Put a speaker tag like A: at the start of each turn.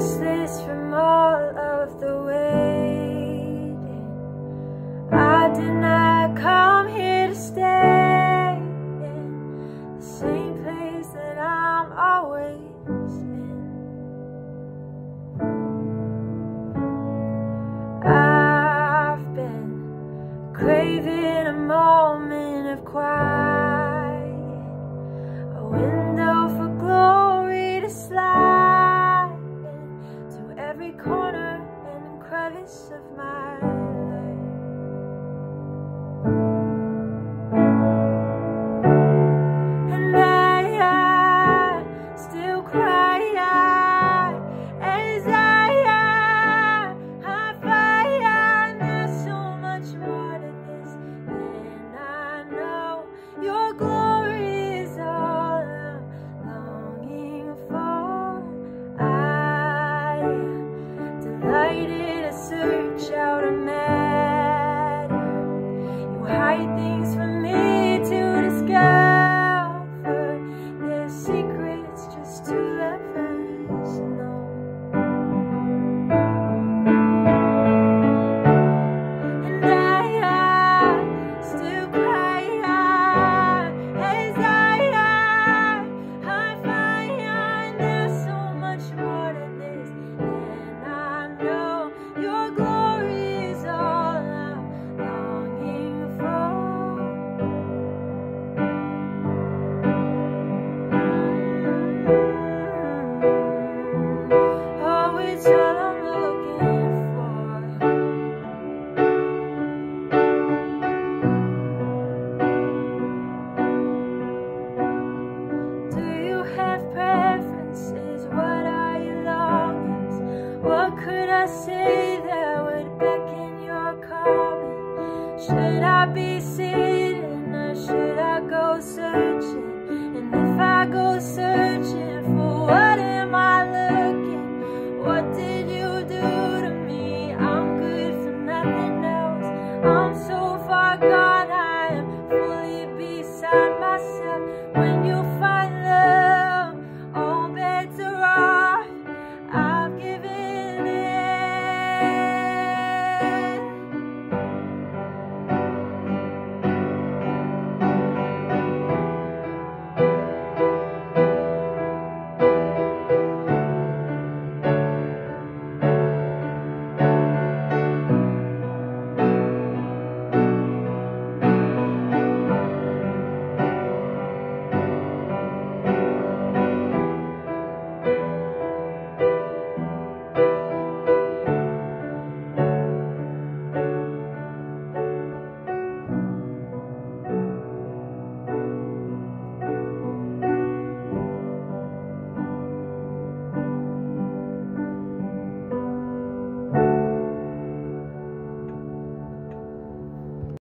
A: from all of the waiting. I did not come here to stay in the same place that I'm always in. I've been craving a moment of quiet, a window for 开。say that would beckon your calling? Should I be sitting or should I go searching? And if I go searching,